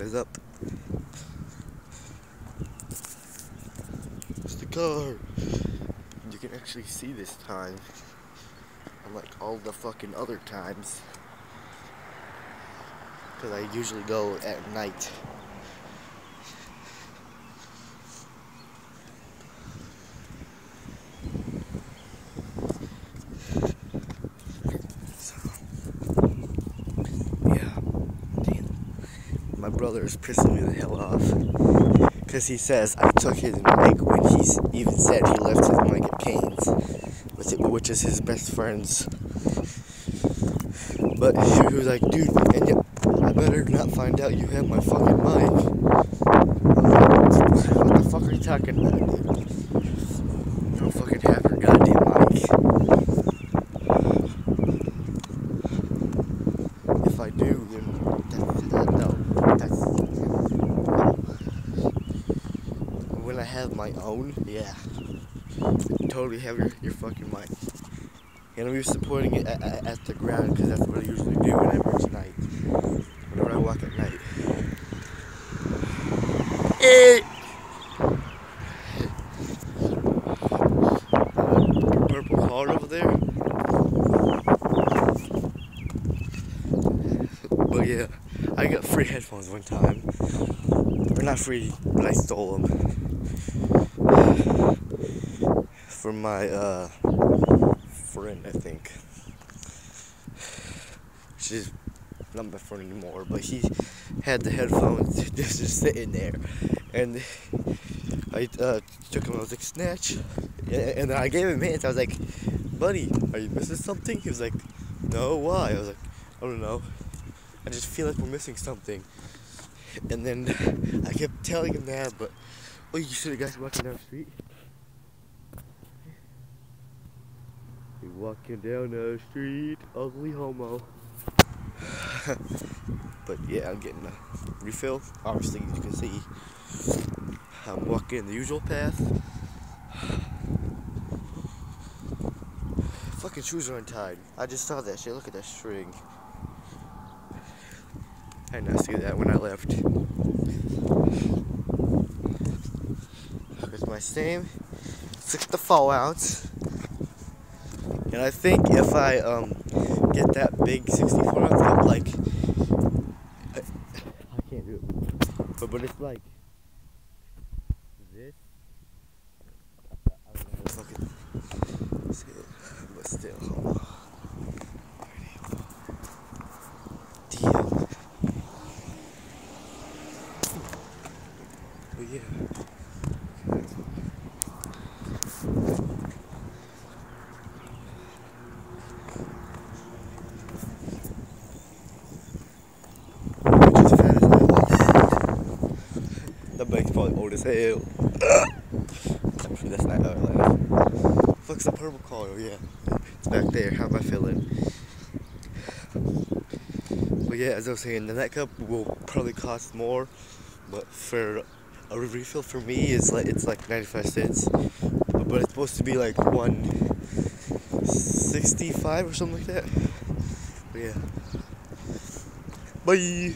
what is up? It's the car. You can actually see this time. Unlike all the fucking other times. Because I usually go at night. Yeah. Damn. My brother is pissing me the hell off. Because he says I took his mic when he even said he left his mic at Kane's, which, is his best friend's. But he was like, dude, and you, I better not find out you have my fucking mic. What the fuck are you talking about, dude? You don't fucking have your goddamn mic. If I do, then that's, that, no, that's, no. When I have my own, yeah. Totally have your, your fucking mic. And I'm used to putting it at, at, at the ground because that's what I usually do whenever it's night. Whenever I walk at night. Eh. Purple car over there. But yeah, I got free headphones one time. Or not free, but I stole them. From my uh, friend, I think. She's not my friend anymore, but he had the headphones just, sitting there. And I uh, took him, I was like, snatch. And then I gave him hands. I was like, buddy, are you missing something? He was like, no, why? I was like, I don't know. I just feel like we're missing something. And then I kept telling him that, but oh, you see the guys walking down the street? He walking down the street, ugly homo. but yeah, I'm getting a refill. Obviously, you can see I'm walking the usual path. Fucking shoes are untied. I just saw that shit. Look at that string. I did not see that when I left. My same 64 ounce. And I think if I um get that big 64 ounce cup, like I, I can't do it, but but it's like this. I don't know it, but still. But yeah. That bike's probably old as hell. I'm sure that's not how I laugh. Fuck's the purple coil, yeah. It's back there. How am I feeling? But yeah, as I was saying, the net cup will probably cost more, but for a refill for me is like it's like 95 cents, but it's supposed to be like 165 or something like that. But yeah. Bye.